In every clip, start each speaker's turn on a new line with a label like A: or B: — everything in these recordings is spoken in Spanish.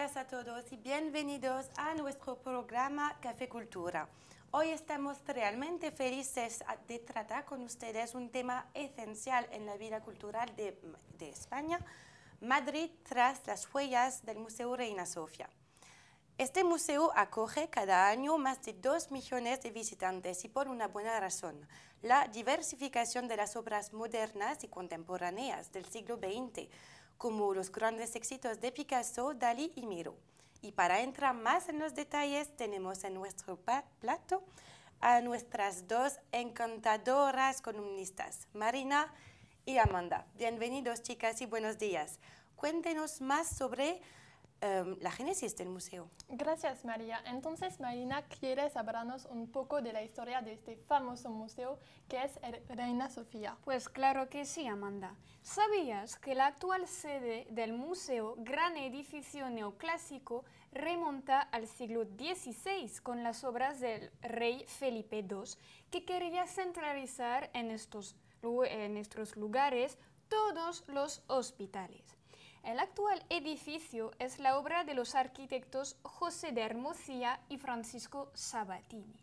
A: Días a todos y bienvenidos a nuestro programa Café Cultura. Hoy estamos realmente felices de tratar con ustedes un tema esencial en la vida cultural de, de España, Madrid tras las huellas del Museo Reina Sofía. Este museo acoge cada año más de 2 millones de visitantes y por una buena razón, la diversificación de las obras modernas y contemporáneas del siglo XX, como los grandes éxitos de Picasso, Dalí y Miro. Y para entrar más en los detalles, tenemos en nuestro plato a nuestras dos encantadoras columnistas, Marina y Amanda. Bienvenidos, chicas, y buenos días. Cuéntenos más sobre Em, la génesis del museo.
B: Gracias, María. Entonces, Marina, ¿quieres hablarnos un poco de la historia de este famoso museo que es el Reina Sofía?
C: Pues claro que sí, Amanda. ¿Sabías que la actual sede del museo, gran edificio neoclásico, remonta al siglo XVI con las obras del rey Felipe II, que quería centralizar en estos, en estos lugares todos los hospitales? El actual edificio es la obra de los arquitectos José de Hermosilla y Francisco Sabatini.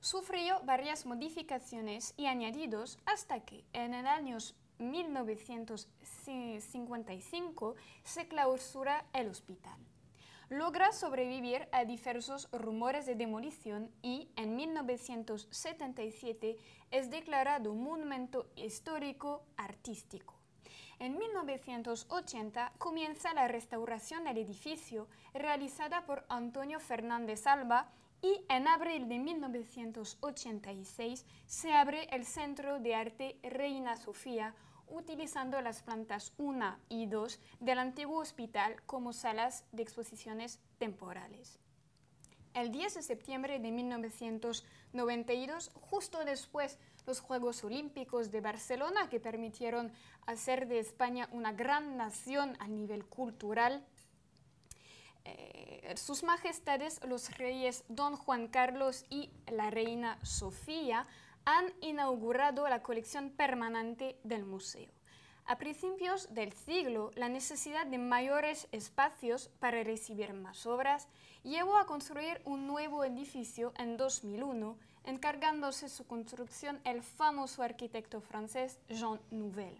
C: Sufrió varias modificaciones y añadidos hasta que en el año 1955 se clausura el hospital. Logra sobrevivir a diversos rumores de demolición y en 1977 es declarado monumento histórico artístico. En 1980 comienza la restauración del edificio realizada por Antonio Fernández Alba y en abril de 1986 se abre el Centro de Arte Reina Sofía utilizando las plantas 1 y 2 del antiguo hospital como salas de exposiciones temporales. El 10 de septiembre de 1992, justo después los Juegos Olímpicos de Barcelona, que permitieron hacer de España una gran nación a nivel cultural. Eh, sus majestades, los reyes Don Juan Carlos y la reina Sofía, han inaugurado la colección permanente del museo. A principios del siglo, la necesidad de mayores espacios para recibir más obras llevó a construir un nuevo edificio en 2001 encargándose su construcción el famoso arquitecto francés Jean Nouvel.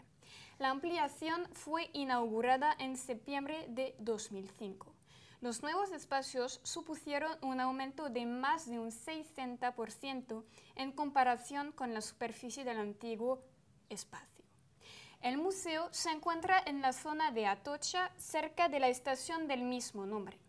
C: La ampliación fue inaugurada en septiembre de 2005. Los nuevos espacios supusieron un aumento de más de un 60% en comparación con la superficie del antiguo espacio. El museo se encuentra en la zona de Atocha, cerca de la estación del mismo nombre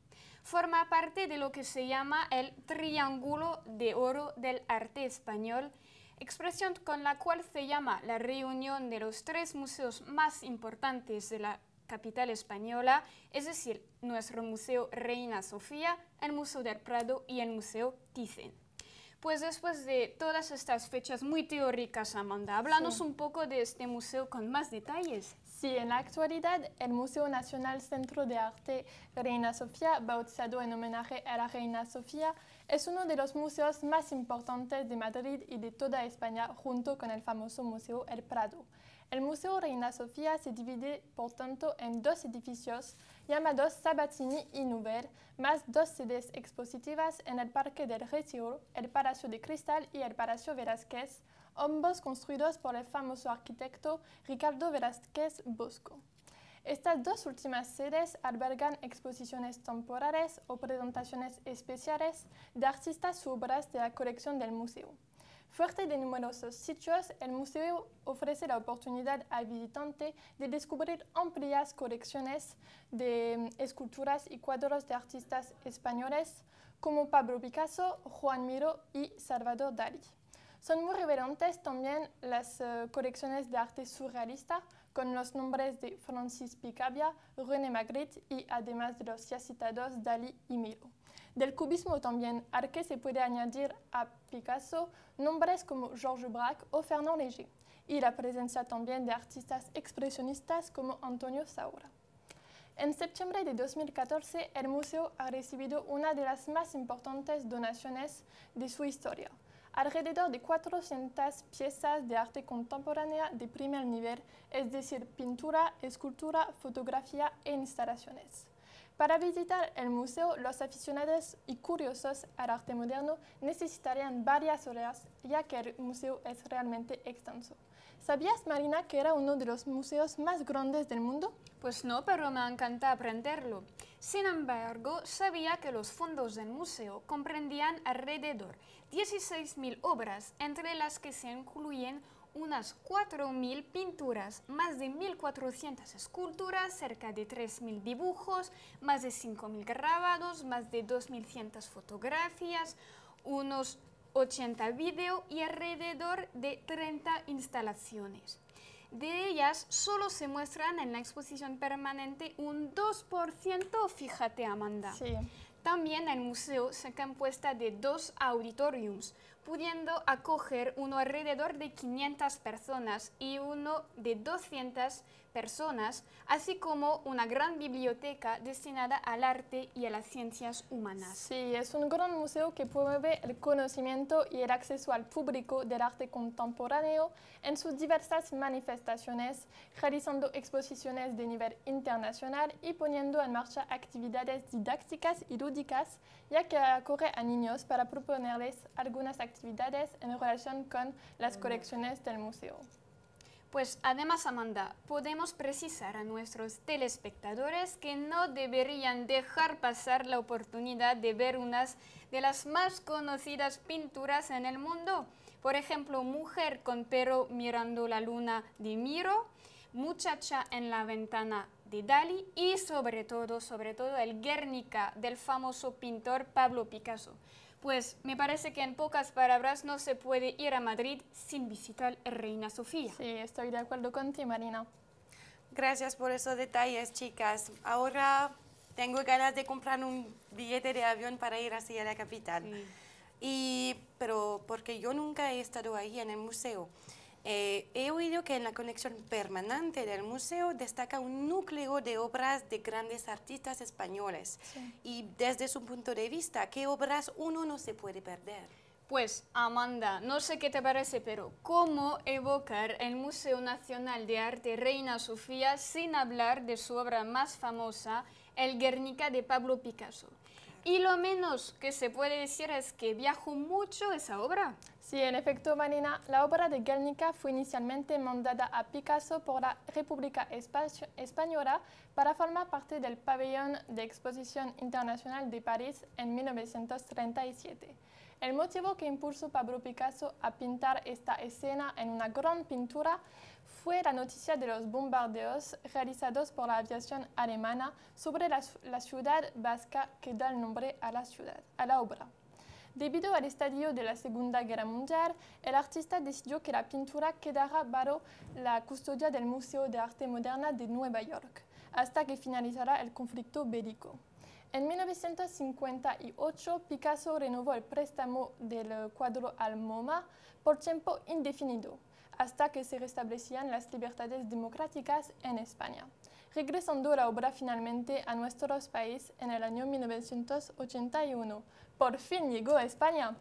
C: forma parte de lo que se llama el Triángulo de Oro del Arte Español, expresión con la cual se llama la reunión de los tres museos más importantes de la capital española, es decir, nuestro Museo Reina Sofía, el Museo del Prado y el Museo Thyssen. Pues después de todas estas fechas muy teóricas, Amanda, háblanos un poco de este museo con más detalles.
B: Sí, en la actualidad, el Museo Nacional Centro de Arte Reina Sofía, bautizado en homenaje a la Reina Sofía, es uno de los museos más importantes de Madrid y de toda España, junto con el famoso Museo El Prado. El Museo Reina Sofía se divide, por tanto, en dos edificios llamados Sabatini y Nouvel, más dos sedes expositivas en el Parque del Retiro, el Palacio de Cristal y el Palacio Velázquez, ambos construidos por el famoso arquitecto Ricardo Velázquez Bosco. Estas dos últimas sedes albergan exposiciones temporales o presentaciones especiales de artistas u obras de la colección del museo. Fuerte de numerosos sitios, el museo ofrece la oportunidad al visitante de descubrir amplias colecciones de mm, esculturas y cuadros de artistas españoles como Pablo Picasso, Juan Miro y Salvador Dalí. Son muy relevantes también las uh, colecciones de arte surrealista con los nombres de Francis Picabia, René Magritte y además de los ya citados Dalí y Miro. Del cubismo también, al se puede añadir a Picasso nombres como Georges Braque o Fernand Léger, y la presencia también de artistas expresionistas como Antonio Saura. En septiembre de 2014, el museo ha recibido una de las más importantes donaciones de su historia, alrededor de 400 piezas de arte contemporánea de primer nivel, es decir, pintura, escultura, fotografía e instalaciones. Para visitar el museo, los aficionados y curiosos al arte moderno necesitarían varias horas, ya que el museo es realmente extenso. ¿Sabías, Marina, que era uno de los museos más grandes del mundo?
C: Pues no, pero me encanta aprenderlo. Sin embargo, sabía que los fondos del museo comprendían alrededor 16.000 obras, entre las que se incluyen unas 4.000 pinturas, más de 1.400 esculturas, cerca de 3.000 dibujos, más de 5.000 grabados, más de 2.100 fotografías, unos 80 vídeos y alrededor de 30 instalaciones. De ellas solo se muestran en la exposición permanente un 2%, fíjate Amanda.
B: Sí.
C: También el museo se compuesta de dos auditoriums, pudiendo acoger uno alrededor de 500 personas y uno de 200 personas, así como una gran biblioteca destinada al arte y a las ciencias humanas.
B: Sí, es un gran museo que promueve el conocimiento y el acceso al público del arte contemporáneo en sus diversas manifestaciones, realizando exposiciones de nivel internacional y poniendo en marcha actividades didácticas y lúdicas, ya que acoge a niños para proponerles algunas actividades en relación con las colecciones del museo.
C: Pues además, Amanda, podemos precisar a nuestros telespectadores que no deberían dejar pasar la oportunidad de ver unas de las más conocidas pinturas en el mundo. Por ejemplo, Mujer con perro mirando la luna de Miro, Muchacha en la ventana de Dali y sobre todo, sobre todo el Guernica del famoso pintor Pablo Picasso. Pues me parece que en pocas palabras no se puede ir a Madrid sin visitar Reina Sofía.
B: Sí, estoy de acuerdo contigo, Marina.
A: Gracias por esos detalles, chicas. Ahora tengo ganas de comprar un billete de avión para ir hacia la capital. Y, pero porque yo nunca he estado ahí en el museo. Eh, he oído que en la conexión permanente del museo destaca un núcleo de obras de grandes artistas españoles. Y desde su punto de vista, ¿qué obras uno no se puede perder?
C: Pues, Amanda, no sé qué te parece, pero ¿cómo evocar el Museo Nacional de Arte Reina Sofía sin hablar de su obra más famosa, el Guernica de Pablo Picasso? Y lo menos que se puede decir es que viajó mucho esa obra.
B: Sí, en efecto, Marina, la obra de Guernica fue inicialmente mandada a Picasso por la República Española para formar parte del Pabellón de Exposición Internacional de París en 1937. El motivo que impulsó Pablo Picasso a pintar esta escena en una gran pintura fue la noticia de los bombardeos realizados por la aviación alemana sobre la, ciudad vasca que da el nombre a a la obra. Debido al estadio de la Segunda Guerra Mundial, el artista decidió que la pintura quedara bajo la custodia del Museo de Arte Moderna de Nueva York, hasta que finalizara el conflicto bélico. En 1958, Picasso renovó el préstamo del cuadro al MoMA por tiempo indefinido, hasta que se restablecían las libertades democráticas en España, regresando la obra finalmente a nuestro país en el año 1981 por fin llegó a España.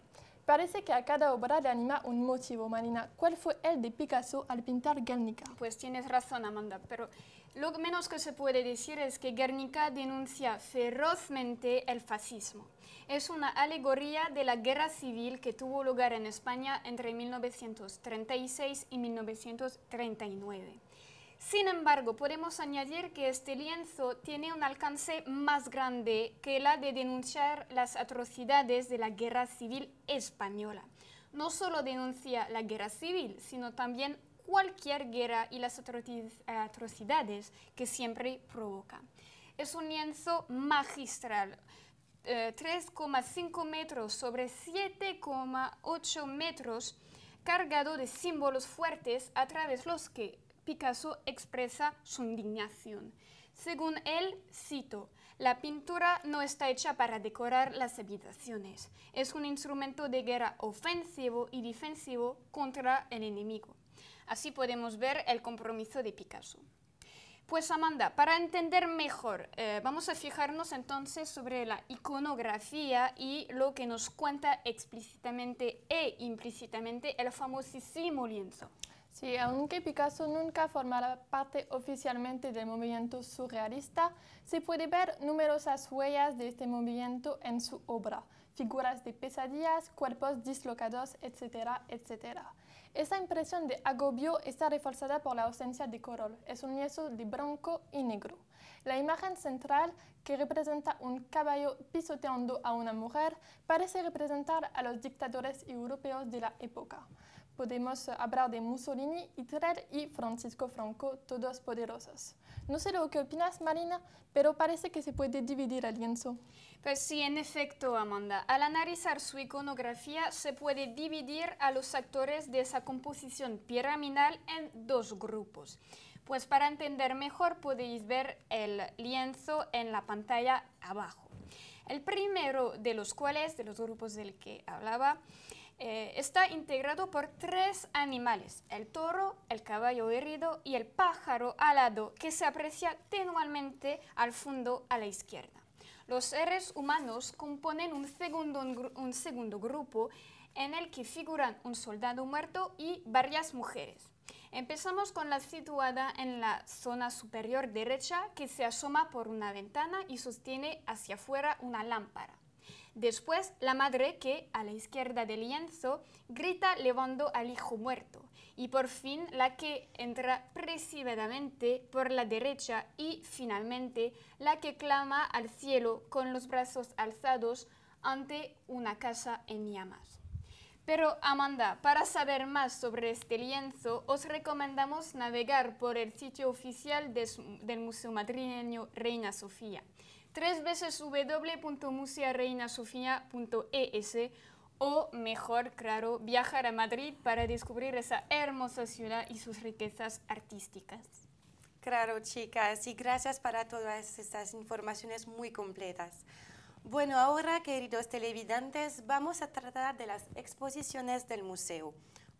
B: Parece que a cada obra le anima un motivo, Marina. ¿Cuál fue el de Picasso al pintar Guernica?
C: Pues tienes razón, Amanda, pero lo menos que se puede decir es que Guernica denuncia ferozmente el fascismo. Es una alegoría de la guerra civil que tuvo lugar en España entre 1936 y 1939. Sin embargo, podemos añadir que este lienzo tiene un alcance más grande que la de denunciar las atrocidades de la guerra civil española. No solo denuncia la guerra civil, sino también cualquier guerra y las atrocidades que siempre provoca. Es un lienzo magistral, 3,5 eh, metros sobre 7,8 metros, cargado de símbolos fuertes a través de los que Picasso expresa su indignación. Según él, cito, la pintura no está hecha para decorar las habitaciones, es un instrumento de guerra ofensivo y defensivo contra el enemigo. Así podemos ver el compromiso de Picasso. Pues Amanda, para entender mejor, eh, vamos a fijarnos entonces sobre la iconografía y lo que nos cuenta explícitamente e implícitamente el famosísimo lienzo.
B: Sí, aunque Picasso nunca formara parte oficialmente del movimiento surrealista, se puede ver numerosas huellas de este movimiento en su obra, figuras de pesadillas, cuerpos dislocados, etcétera, etcétera. Esa impresión de agobio está reforzada por la ausencia de color. Es un lienzo de blanco y negro. La imagen central, que representa un caballo pisoteando a una mujer, parece representar a los dictadores europeos de la época podemos hablar de Mussolini, Hitler y Francisco Franco, todos poderosos. No sé lo que opinas, Marina, pero parece que se puede dividir el lienzo.
C: Pues sí, en efecto, Amanda. Al analizar su iconografía, se puede dividir a los actores de esa composición piramidal en dos grupos. Pues para entender mejor podéis ver el lienzo en la pantalla abajo. El primero de los cuales, de los grupos del que hablaba, eh, está integrado por tres animales, el toro, el caballo herido y el pájaro alado, que se aprecia tenuamente al fondo a la izquierda. Los seres humanos componen un segundo, un segundo grupo en el que figuran un soldado muerto y varias mujeres. Empezamos con la situada en la zona superior derecha que se asoma por una ventana y sostiene hacia afuera una lámpara. Después, la madre que, a la izquierda del lienzo, grita levando al hijo muerto. Y por fin, la que entra precipitadamente por la derecha y, finalmente, la que clama al cielo con los brazos alzados ante una casa en llamas. Pero Amanda, para saber más sobre este lienzo, os recomendamos navegar por el sitio oficial del Museo Madrileño Reina Sofía tres veces www.museareinasofia.es o mejor, claro, viajar a Madrid para descubrir esa hermosa ciudad y sus riquezas artísticas.
A: Claro, chicas, y gracias para todas estas informaciones muy completas. Bueno, ahora, queridos televidentes, vamos a tratar de las exposiciones del museo.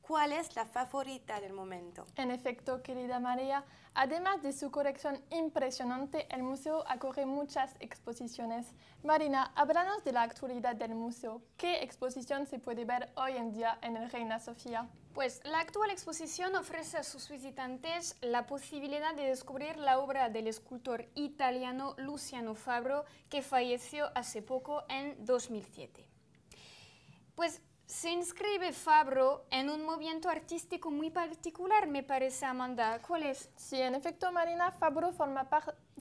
A: ¿Cuál es la favorita del momento?
B: En efecto, querida María, además de su colección impresionante, el museo acoge muchas exposiciones. Marina, háblanos de la actualidad del museo. ¿Qué exposición se puede ver hoy en día en el Reina Sofía?
C: Pues la actual exposición ofrece a sus visitantes la posibilidad de descubrir la obra del escultor italiano Luciano Fabro, que falleció hace poco en 2007. Pues se inscribe Fabro en un movimiento artístico muy particular, me parece, Amanda. ¿Cuál es?
B: Sí, en efecto, Marina, Fabro forma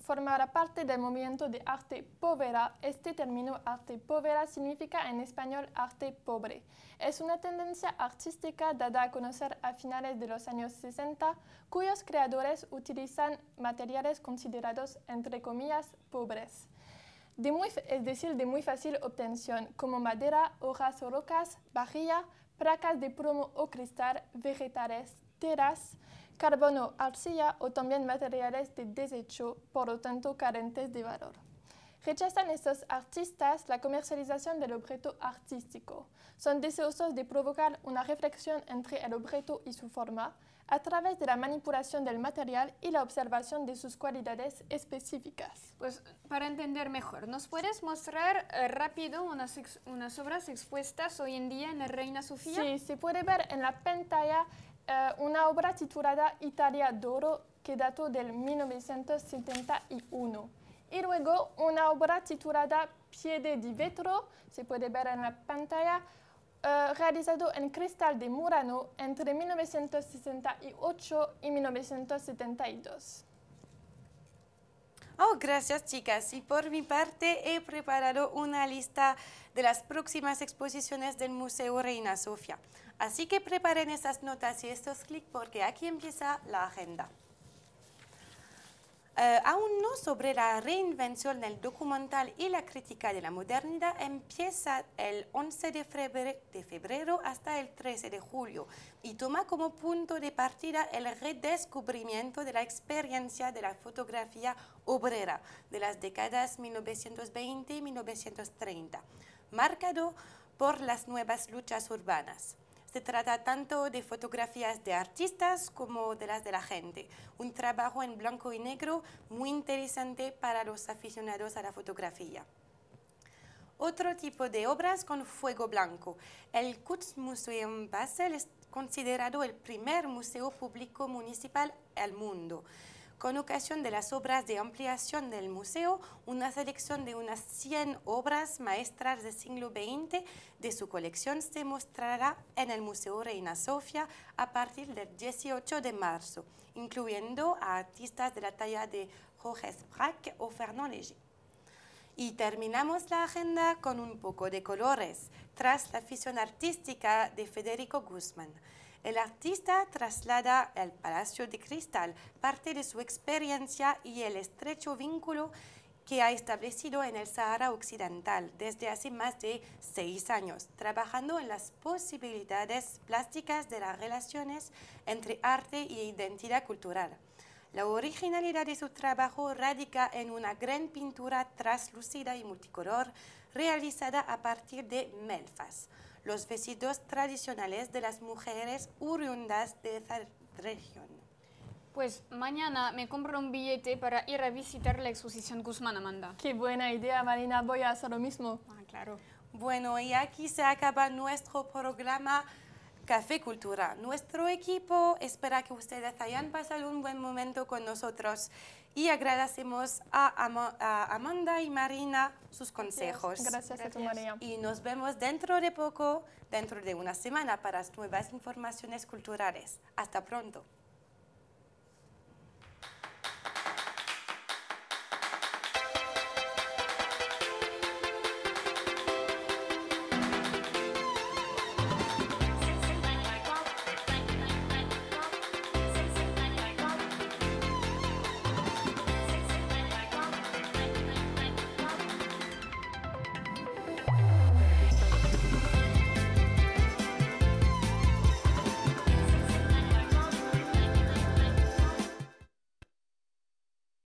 B: formará parte del movimiento de arte povera. Este término arte povera significa en español arte pobre. Es una tendencia artística dada a conocer a finales de los años 60, cuyos creadores utilizan materiales considerados, entre comillas, pobres es decir, de muy fácil obtención, como madera, hojas o rocas, vajilla, placas de plomo o cristal, vegetales, teras, carbono, arcilla o también materiales de desecho, por lo tanto carentes de valor. Rechazan estos artistas la comercialización del objeto artístico. Son deseosos de provocar una reflexión entre el objeto y su forma, a través de la manipulación del material y la observación de sus cualidades específicas.
C: Pues para entender mejor, ¿nos puedes mostrar eh, rápido unas, unas, obras expuestas hoy en día en la Reina Sofía?
B: Sí, se puede ver en la pantalla eh, una obra titulada Italia d'Oro que dató del 1971. Y luego una obra titulada Piede di Vetro, se puede ver en la pantalla, eh, realizado en cristal de Murano entre 1968 y 1972.
A: Oh, gracias chicas. Y por mi parte he preparado una lista de las próximas exposiciones del Museo Reina Sofía. Así que preparen esas notas y estos clics porque aquí empieza la agenda. Eh, aún no sobre la reinvención del documental y la crítica de la modernidad empieza el 11 de de febrero, hasta el 13 de julio y toma como punto de partida el redescubrimiento de la experiencia de la fotografía obrera de las décadas 1920 y 1930, marcado por las nuevas luchas urbanas. Se trata tanto de fotografías de artistas como de las de la gente. Un trabajo en blanco y negro muy interesante para los aficionados a la fotografía. Otro tipo de obras con fuego blanco. El Kunstmuseum Basel considerado el primer museo público municipal del mundo. Con ocasión de las obras de ampliación del museo, una selección de unas 100 obras maestras del siglo XX de su colección se mostrará en el Museo Reina Sofía a partir del 18 de marzo, incluyendo a artistas de la talla de Jorge Spraque o Fernand Léger. Y terminamos la agenda con un poco de colores, tras la afición artística de Federico Guzmán. El artista traslada al Palacio de Cristal parte de su experiencia y el estrecho vínculo que ha establecido en el Sahara Occidental desde hace más de seis años, trabajando en las posibilidades plásticas de las relaciones entre arte e identidad cultural. La originalidad de su trabajo radica en una gran pintura translúcida y multicolor realizada a partir de melfas, los vestidos tradicionales de las mujeres oriundas de esa región.
C: Pues mañana me compro un billete para ir a visitar la exposición Guzmán Amanda.
B: Qué buena idea, Marina. Voy a hacer lo mismo.
C: Ah, claro.
A: Bueno, y aquí se acaba nuestro programa Café Cultura. Nuestro equipo espera que ustedes hayan pasado un buen momento con nosotros y agradecemos a, Ama- a Amanda y Marina sus consejos.
B: Gracias, a tu María.
A: Y nos vemos dentro de poco, dentro de una semana, para nuevas informaciones culturales. Hasta pronto.